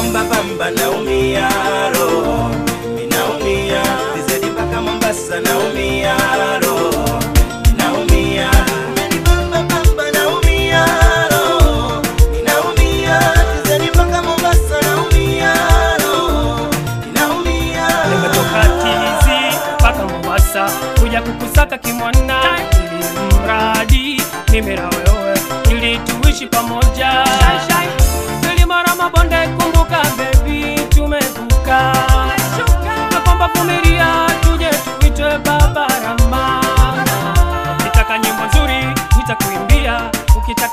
Umenibamba pamba naumia roho, ninaumia. Tizedi mpaka Mombasa naumia roho, kuja kukusaka kimwana, ili mradi mimi wewe ili tuishi pamoja.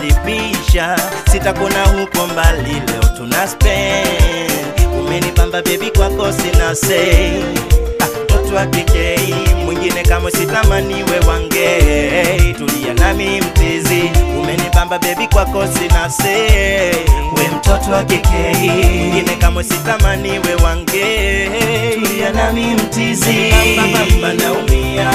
wengi sitakona huko mbali, leo tuna spend. Umenibamba baby, kwako sina say, Ah, mtoto wa kike mwingine kama sitamaniwe wange, tulia nami mtizi. Umenibamba baby, kwako sina say, we mtoto wa kike mwingine kama sitamaniwe wange, tulia nami mtizi. Bamba bamba naumia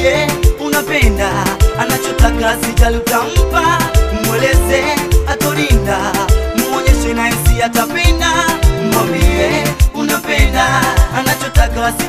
mwambie unapenda anachotaka sitalutampa, mweleze atorinda, muonyeshe na hisi atapenda. Mwambie unapenda anachotaka si